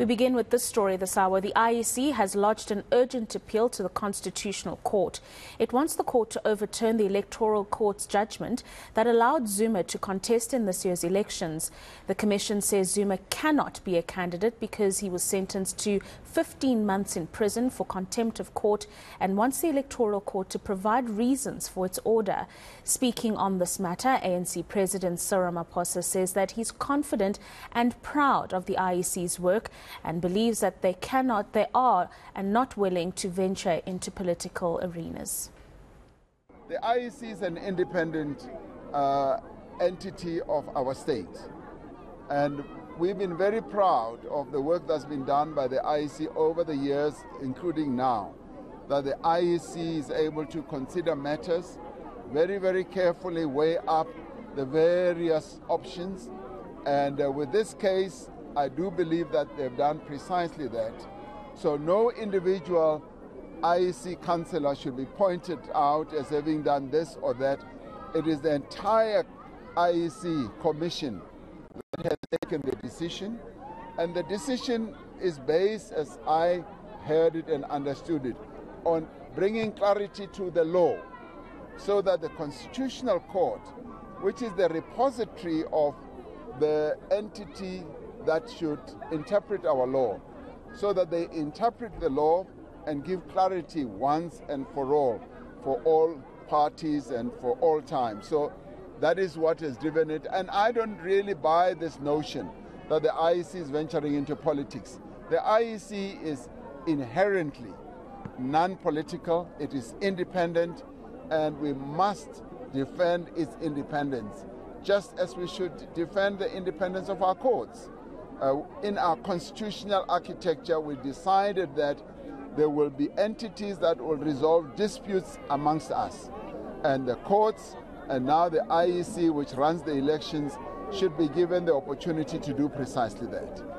We begin with this story this hour. The IEC has lodged an urgent appeal to the Constitutional Court. It wants the court to overturn the Electoral Court's judgment that allowed Zuma to contest in this year's elections. The Commission says Zuma cannot be a candidate because he was sentenced to 15 months in prison for contempt of court and wants the Electoral Court to provide reasons for its order. Speaking on this matter, ANC President Cyril Ramaphosa says that he's confident and proud of the IEC's work and believes that they cannot, they are, and not willing to venture into political arenas. The IEC is an independent uh, entity of our state, and we've been very proud of the work that's been done by the IEC over the years, including now, that the IEC is able to consider matters very, very carefully, weigh up the various options, and uh, with this case, I do believe that they've done precisely that. So no individual IEC councillor should be pointed out as having done this or that. It is the entire IEC commission that has taken the decision, and the decision is based, as I heard it and understood it, on bringing clarity to the law so that the Constitutional Court, which is the repository of the entity that should interpret our law so that they interpret the law and give clarity once and for all for all parties and for all time. So that is what has driven it. And I don't really buy this notion that the IEC is venturing into politics. The IEC is inherently non political, it is independent, and we must defend its independence, just as we should defend the independence of our courts. Uh, in our constitutional architecture, we decided that there will be entities that will resolve disputes amongst us. And the courts and now the IEC, which runs the elections, should be given the opportunity to do precisely that.